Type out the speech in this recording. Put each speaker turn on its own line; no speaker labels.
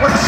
When